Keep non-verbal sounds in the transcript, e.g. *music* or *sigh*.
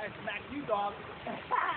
I smack you, dog. *laughs*